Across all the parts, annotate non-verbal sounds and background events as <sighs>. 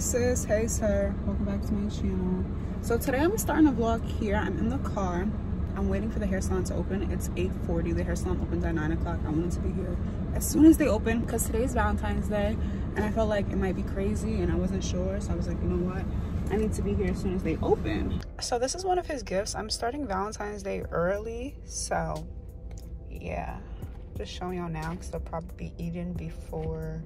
Hey sis, hey sir, welcome back to my channel. So today I'm starting a vlog here. I'm in the car. I'm waiting for the hair salon to open. It's 8.40, the hair salon opens at nine o'clock. I wanted to be here as soon as they open because today's Valentine's Day and I felt like it might be crazy and I wasn't sure. So I was like, you know what? I need to be here as soon as they open. So this is one of his gifts. I'm starting Valentine's Day early. So yeah, just showing y'all now because they'll probably be eating before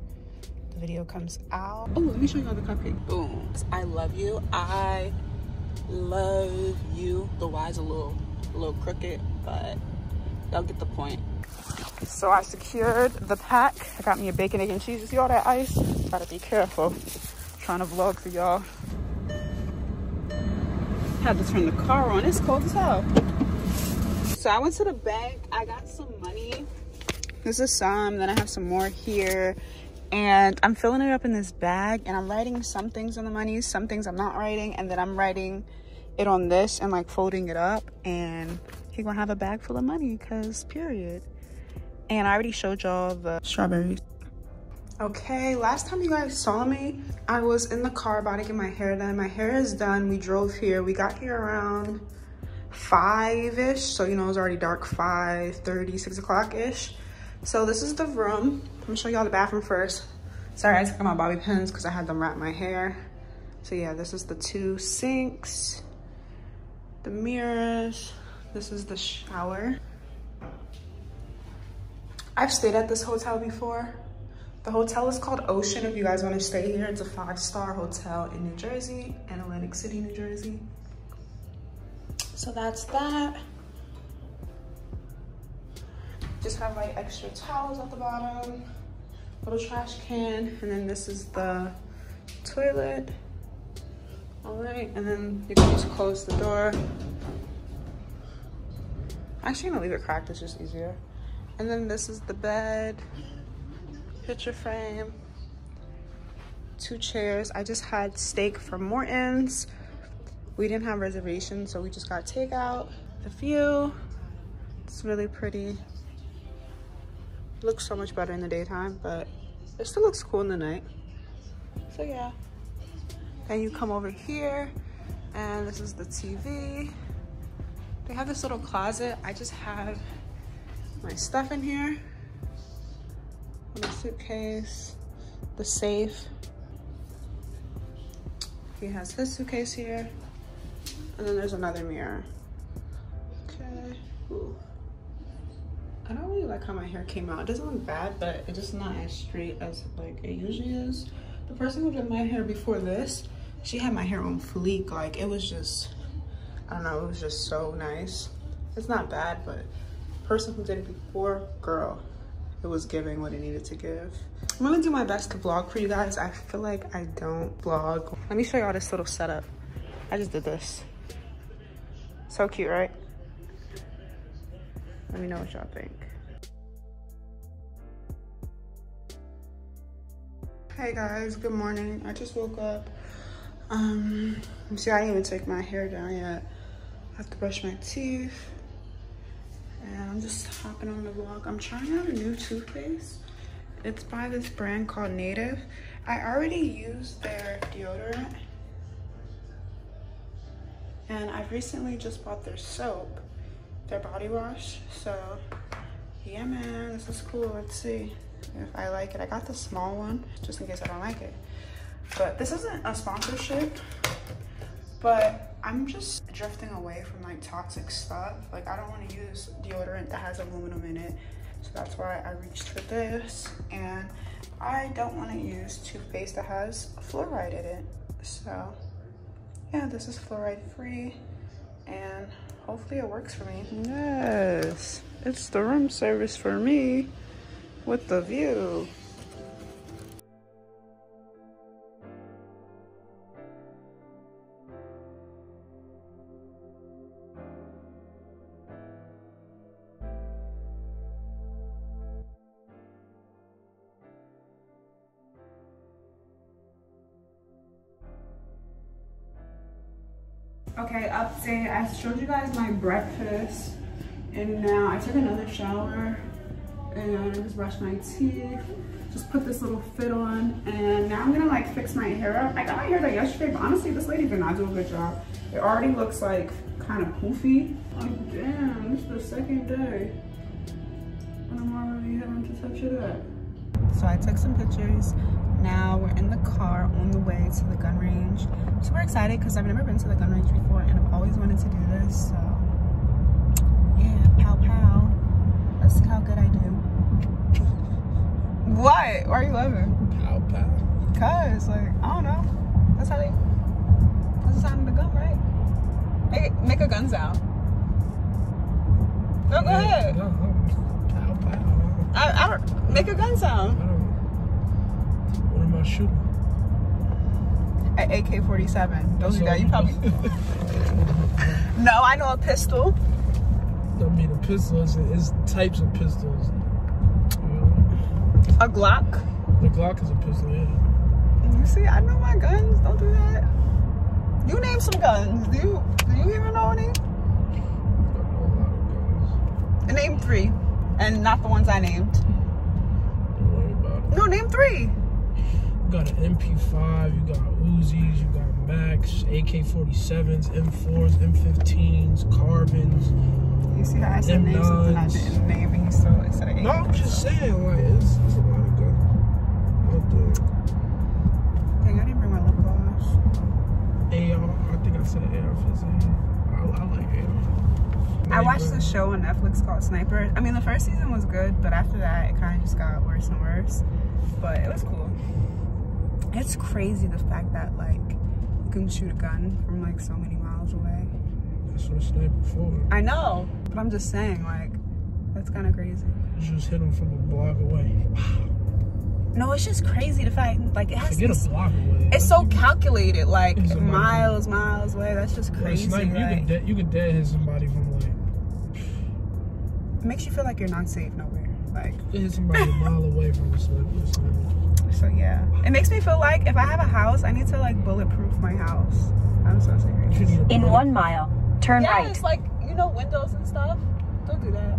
the video comes out. Oh, let me show y'all the cupcake. Boom. I love you. I love you. The Y's a little, a little crooked, but y'all get the point. So I secured the pack. I got me a bacon, egg, and cheese. You see all that ice? Gotta be careful. I'm trying to vlog for y'all. Had to turn the car on. It's cold as hell. So I went to the bank. I got some money. This is some. Then I have some more here and I'm filling it up in this bag and I'm writing some things on the money, some things I'm not writing, and then I'm writing it on this and like folding it up and he gonna have a bag full of money because period. And I already showed y'all the strawberries. Okay, last time you guys saw me, I was in the car about to get my hair done. My hair is done. We drove here. We got here around five-ish. So, you know, it was already dark, 5 30, 6 o'clock-ish. So this is the room. I'm gonna show y'all the bathroom first. Sorry, I took out my bobby pins because I had them wrap my hair. So yeah, this is the two sinks, the mirrors. This is the shower. I've stayed at this hotel before. The hotel is called Ocean if you guys wanna stay here. It's a five-star hotel in New Jersey, in Atlantic City, New Jersey. So that's that. Just have like extra towels at the bottom, little trash can, and then this is the toilet. All right, and then you can just close the door. Actually, I'm gonna leave it cracked, it's just easier. And then this is the bed, picture frame, two chairs. I just had steak from Morton's. We didn't have reservations, so we just got takeout. The view, it's really pretty looks so much better in the daytime, but it still looks cool in the night. So yeah. Then you come over here and this is the TV. They have this little closet. I just have my stuff in here. My suitcase, the safe. He has his suitcase here. And then there's another mirror. Okay. Ooh. I don't really like how my hair came out. It doesn't look bad, but it's just not as straight as like it usually is. The person who did my hair before this, she had my hair on fleek. Like it was just, I don't know, it was just so nice. It's not bad, but person who did it before, girl, it was giving what it needed to give. I'm gonna do my best to vlog for you guys. I feel like I don't vlog. Let me show y'all this little setup. I just did this. So cute, right? Let me know what y'all think. Hey guys, good morning. I just woke up. Um, see, I didn't even take my hair down yet. I have to brush my teeth. And I'm just hopping on the vlog. I'm trying out a new toothpaste. It's by this brand called Native. I already used their deodorant. And I've recently just bought their soap their body wash. So yeah, man, this is cool. Let's see if I like it. I got the small one just in case I don't like it. But this isn't a sponsorship, but I'm just drifting away from like toxic stuff. Like I don't want to use deodorant that has aluminum in it. So that's why I reached for this. And I don't want to use toothpaste that has fluoride in it. So yeah, this is fluoride free and hopefully it works for me. Yes, it's the room service for me with the view. I showed you guys my breakfast and now I took another shower and I just brushed my teeth. Just put this little fit on and now I'm gonna like fix my hair up. I got my hair done yesterday, but honestly this lady did not do a good job. It already looks like kind of poofy. Like damn, this is the second day. And I'm already having to touch it up. So I took some pictures. Now we're in the car on the way to the gun range. Super excited because I've never been to the gun range before and I've always wanted to do this. So yeah, pow pow. Let's see how good I do. <laughs> what? Why are you laughing? Pow pow. Cause like, I don't know. That's how they, that's the sound of the gun, right? Make, it, make a gun sound. No, go ahead. Pow pow. I, I don't, make a gun I sound. What am I AK-47. Those That's that. You probably, <laughs> no, I know a pistol. I mean, a pistol is it's types of pistols. You know? A Glock. The Glock is a pistol, yeah. You see, I know my guns. Don't do that. You name some guns. Do you do you even know any? I know a lot of guns. Name three. And not the ones I named. Don't worry about it. No, name three. You got an MP5, you got Uzis, you got Max, AK-47s, M4s, M15s, Carbons. You see how I said Them name something I didn't name and he still like, No, I'm just saying, like, it's, it's a lot of guns out there. Dang, I didn't bring my lip gloss. AR, I think I said AR-15. I, I like AR. I watched this show on Netflix called Sniper. I mean, the first season was good, but after that, it kind of just got worse and worse. But it was cool. It's crazy the fact that like you can shoot a gun from like so many miles away. That's what a sniper for. I know, but I'm just saying like that's kind of crazy. You just hit them from a block away. <sighs> No, it's just crazy the fact like it has to be, a block away. it's so calculated like miles, miles away. That's just Well, crazy. sniper, you like, could dead, you could dead hit somebody from like it makes you feel like you're not safe nowhere. Like <laughs> hit somebody a mile away from a sniper. A sniper. So yeah, it makes me feel like if I have a house, I need to like bulletproof my house. I'm so You serious. In one mile, turn Yeah, right. it's like you know windows and stuff. Don't do that.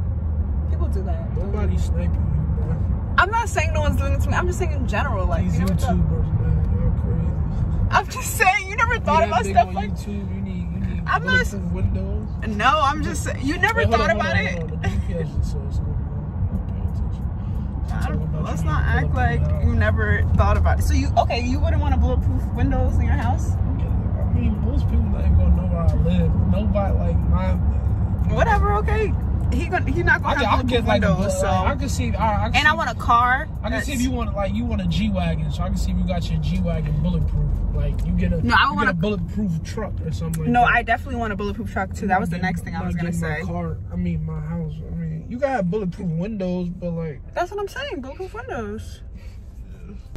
People do that. Nobody sniping you, bro. I'm not saying no one's doing it to me. I'm just saying in general. Like These you never thought- YouTubers, man, crazy. I'm just saying you never thought You about stuff like. YouTube, you need you need I'm not- bulletproof windows. No, I'm just you never Wait, thought on, about on, it. hold on. I don't- Let's not act like you never thought about it. So you okay? You wouldn't want to bulletproof windows in your house? I mean, most people not even gonna know where I live. Nobody like my. Whatever. Okay. He gonna he not gonna can, have I'll get like windows. Like, So I can see. All right, I can and see, I want a car. I can see if you want like you want a G wagon, so I can see if you got your G wagon bulletproof. Like you get a No, I want a- bulletproof truck or something. Like No, that. I definitely want a bulletproof truck too. That was the next thing I was gonna say. Car, I mean my house. I mean you gotta have bulletproof windows, but like That's what I'm saying. Bulletproof windows.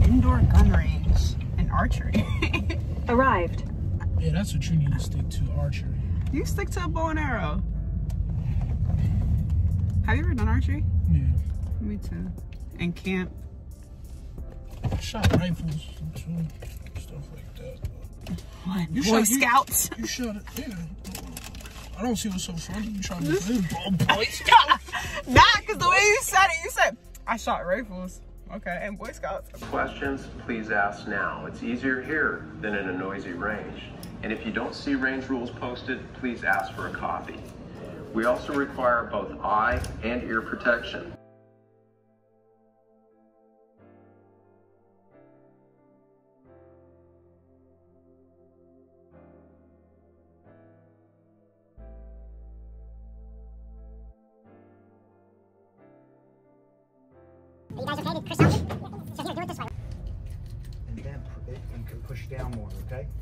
Indoor gun range and archery. <laughs> Arrived. yeah, that's what you need to stick to archery. you stick to a bow and arrow. Have you ever done archery? Yeah, Me too. And camp. I shot rifles too, stuff like that. What? You Boy shot- you- Scouts. You shot it, yeah. I don't see what's so funny. You trying to say ball boys? <laughs> Nah, because the way you said it, you said, I shot rifles. Okay, and Boy Scouts. Questions, please ask now. It's easier here than in a noisy range. And if you don't see range rules posted, please ask for a copy. We also require both eye and ear protection.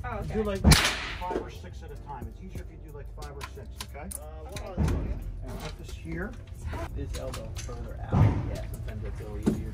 Oh, okay? Oh, Do like five or six at a time. It's easier if you do like five or six, okay? And put this here. this elbow further out. Yeah, sometimes that's a little easier.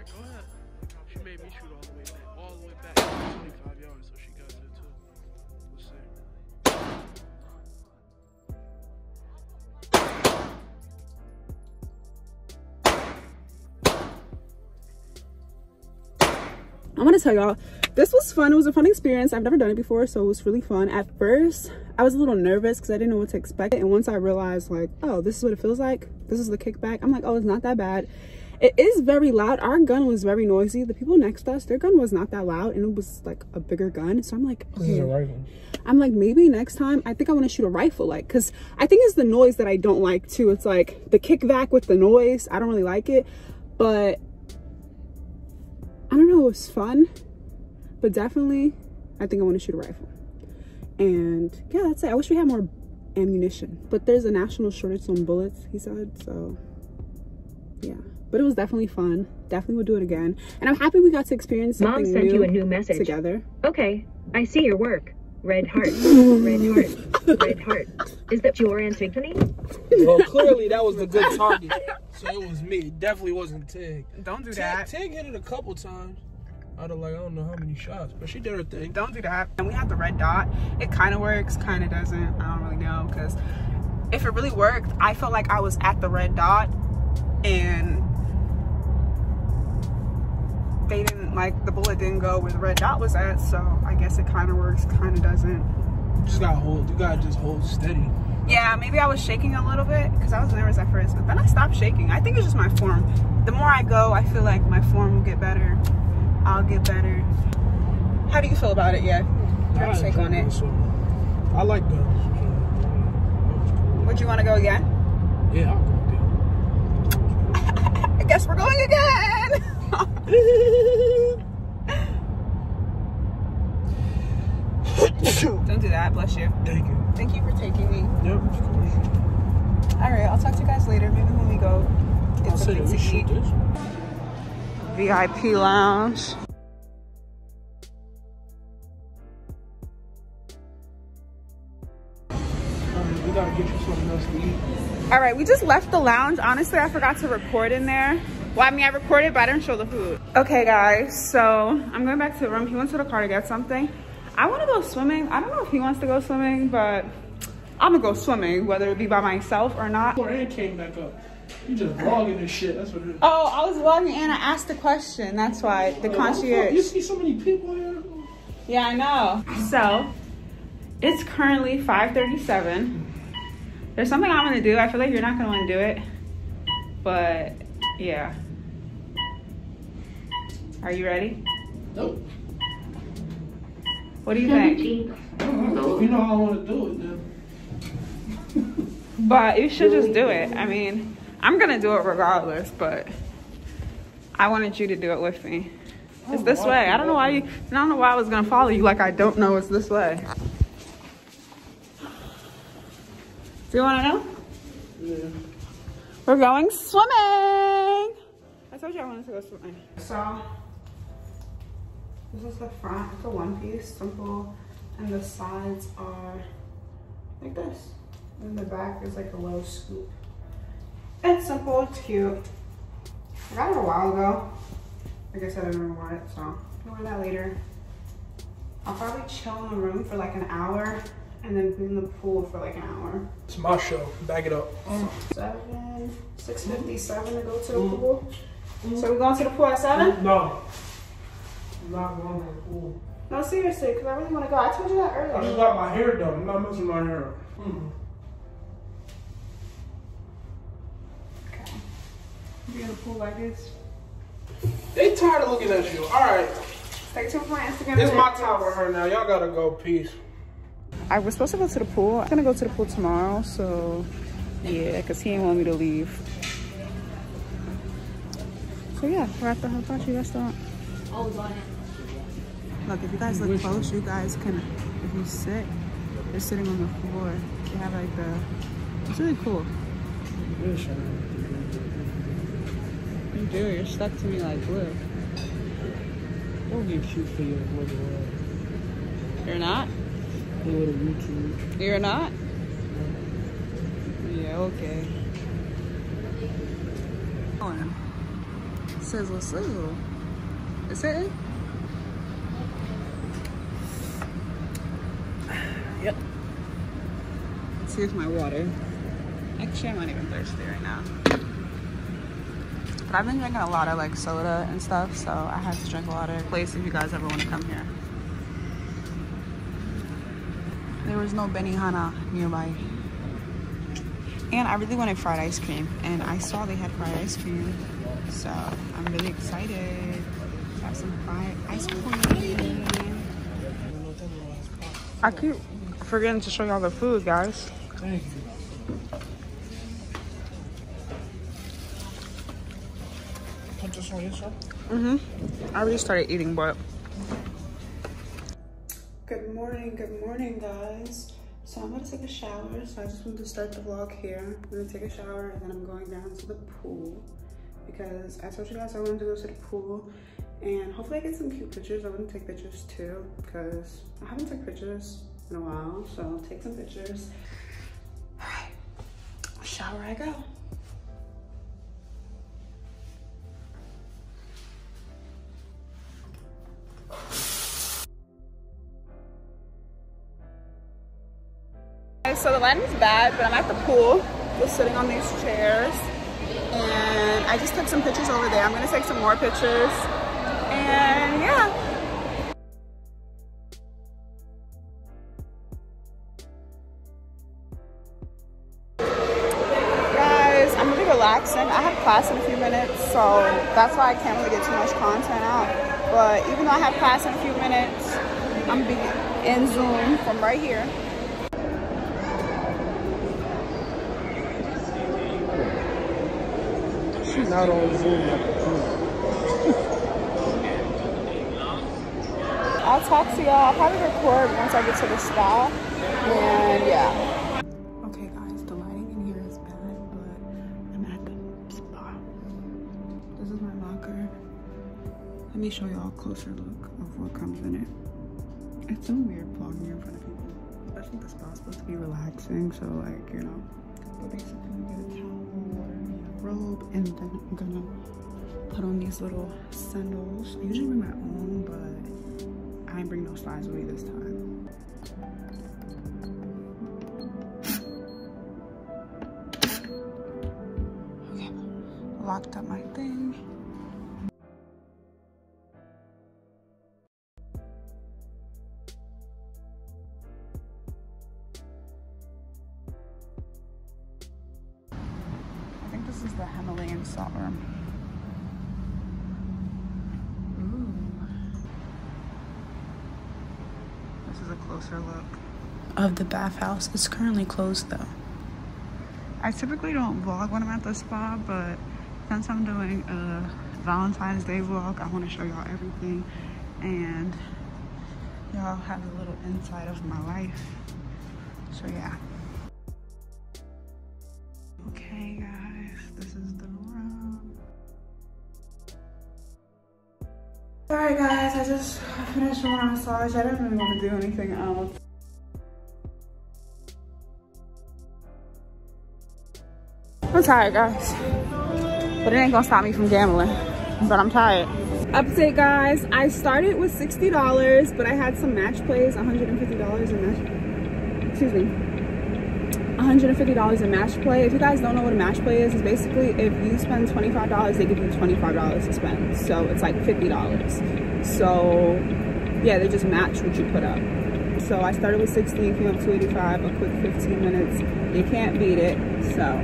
Right, go ahead. She made me shoot all the way back, all the way back, 25 yards, so she got to it too. Let's see. I'm gonna tell y'all, this was fun. It was a fun experience. I've never done it before, so it was really fun. At first, I was a little nervous because I didn't know what to expect. And once I realized, like, oh, this is what it feels like. This is the kickback. I'm like, oh, it's not that bad. It is very loud. Our gun was very noisy. The people next to us, their gun was not that loud, and it was like a bigger gun. So I'm like, This is a rifle. I'm like, maybe next time, I think I want to shoot a rifle, like, because I think it's the noise that I don't like too. It's like the kickback with the noise. I don't really like it, but I don't know. It was fun, but definitely, I think I want to shoot a rifle. And yeah, that's it. I wish we had more ammunition, but there's a national shortage on bullets, he said. So yeah, but it was definitely fun. Definitely would do it again. And I'm happy we got to experience Mom something sent new you a new message. together. Okay, I see your work. Red heart. <laughs> Red heart. Red heart. Is that your Antigone? Well, clearly that was the good target. So it was me. It definitely wasn't Tig. Don't do Tig, Tig hit it a couple times. Out of like, I don't know how many shots, but she did her thing. don't do that and we have the red dot it kind of works kind of doesn't i don't really know because if it really worked i felt like i was at the red dot and they didn't like the bullet didn't go where the red dot was at so i guess it kind of works kind of doesn't. You just gotta hold, you gotta just hold steady. yeah maybe i was shaking a little bit because i was nervous at first but then i stopped shaking. I think it's just my form. The more i go i feel like my form will get better. I'll get better. How do you feel about it yeah? Your I take on it. So, I like guns. Would you want to go again? Yeah, I'll go again. <laughs> I guess we're going again. <laughs> Don't do that. Bless you. Thank you. Thank you for taking me. Yep, of course. All right, I'll talk to you guys later. Maybe when we go get I'll something to eat. VIP lounge. Alright, we gotta get you something else to eat. All right, we just left the lounge. Honestly, I forgot to record in there. Well, I mean, I recorded, but I didn't show the food. Okay, guys, so I'm going back to the room. He went to the car to get something. I want to go swimming. I don't know if he wants to go swimming, but I'm gonna go swimming, whether it be by myself or not. Before and came back up. You just vlogging this shit. That's what it is. Oh, I was vlogging and I asked a question. That's why the concierge. You see so many people here. Yeah, I know. So it's currently 5:37. There's something I'm gonna do. I feel like you're not gonna want to do it, but yeah. Are you ready? Nope. What do you think? <laughs> If you know how I want to do it, then. <laughs> But you should just do it. I mean, I'm gonna do it regardless, but I wanted you to do it with me. It's this way. I don't know why you. I don't know why I was gonna follow you. Like I don't know it's this way. Do you want to know? Yeah. We're going swimming. I told you I wanted to go swimming. So this is the front. It's a one piece, simple, and the sides are like this. And the back is like a low scoop. It's simple. It's cute. I got it a while ago. Like I said, I never wore it, so I'll wear that later. I'll probably chill in the room for like an hour and then be in the pool for like an hour. It's my show. Back it up. Mm. Seven, six fifty-seven to go to the mm. pool. Mm. So we going to the pool at seven? No. I'm not going to the pool. No, seriously, because I really want to go. I told you that earlier. I just got my hair done. I'm not messing my hair up. Mm. Okay. Be in the pool like this. They tired of looking at you. All right. Stay tuned for my Instagram. It's my time with her now. Y'all gotta go. Peace. I was supposed to go to the pool. I'm gonna go to the pool tomorrow, so yeah, because he didn't want me to leave. So yeah, we're at the hibachi restaurant. Look, if you guys look close, you guys can, if you sit, they're sitting on the floor. They have like the, it's really cool. You do, you're stuck to me like glue. Don't get cute for your little, You're not? Little YouTube. You're not? Yeah, okay. says Le Sizzle. Is it? Yep. Let's see if my water. Actually, I'm not even thirsty right now. But I've been drinking a lot of like soda and stuff, so I have to drink a lot of place if you guys ever want to come here. There was no Benihana nearby. And I really wanted fried ice cream, and I saw they had fried ice cream, so I'm really excited to have some fried ice cream. I keep forgetting to show y'all the food, guys. Thank you. Put this on yourself. Mm-hmm. I already started eating, but. Good morning, good morning, guys. So I'm gonna take a shower. So I just wanted to start the vlog here. I'm gonna take a shower and then I'm going down to the pool because I told you guys I wanted to go to the pool and hopefully I get some cute pictures. I want to take pictures too because I haven't taken pictures in a while. So I'll take some pictures. All right, shower I go. So the lighting's bad, but I'm at the pool, just sitting on these chairs. And I just took some pictures over there. I'm gonna take some more pictures. And yeah. Guys, I'm really relaxing. I have class in a few minutes, so that's why I can't really get too much content out. But even though I have class in a few minutes, I'm gonna be in Zoom from right here. Not on Zoom. I'll talk to y'all. I'll probably record once I get to the spa. And yeah. Okay, guys, the lighting in here is bad, but I'm at the spa. This is my locker. Let me show y'all a closer look of what comes in it. It's so weird vlogging here in front of people, especially the spa's supposed to be relaxing. So, like, you know. But basically, we get a towel, water, and a robe, and then I'm gonna put on these little sandals. I usually bring my own, but I didn't bring no slides with me this time. Okay, locked up my thing. This is a closer look of the bathhouse. It's currently closed though. I typically don't vlog when I'm at the spa, but since I'm doing a Valentine's Day vlog, I want to show y'all everything and y'all have a little insight of my life. So yeah. Okay guys, just finished my massage. I didn't really want to do anything else. I'm tired guys. But it ain't gonna stop me from gambling. But I'm tired. Update guys, I started with $60, but I had some match plays, $150 in match, excuse me, $150 in match play. If you guys don't know what a match play is, it's basically if you spend $25, they give you $25 to spend. So it's like $50. So yeah, they just match what you put up. So I started with 60, if you have 285, a quick 15 minutes. You can't beat it, so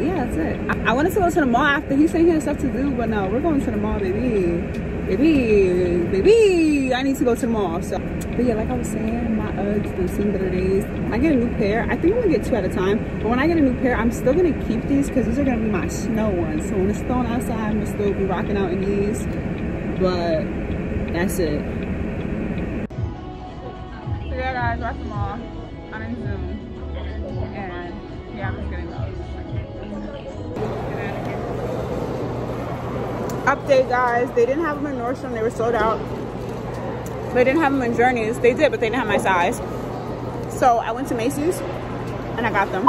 yeah, that's it. I, I wanted to go to the mall after he said he had stuff to do, but no, we're going to the mall, baby. Baby, baby, I need to go to the mall. So, but yeah, like I was saying, my Uggs, they've seen better days. I get a new pair, I think I'm gonna get two at a time. But when I get a new pair, I'm still gonna keep these because these are gonna be my snow ones. So when it's snowing outside, I'm gonna still be rocking out in these. But that's it. So yeah, guys, at the mall. Update, guys. They didn't have them in Nordstrom. They were sold out. They didn't have them in Journeys. They did, but they didn't have my size. So I went to Macy's and I got them.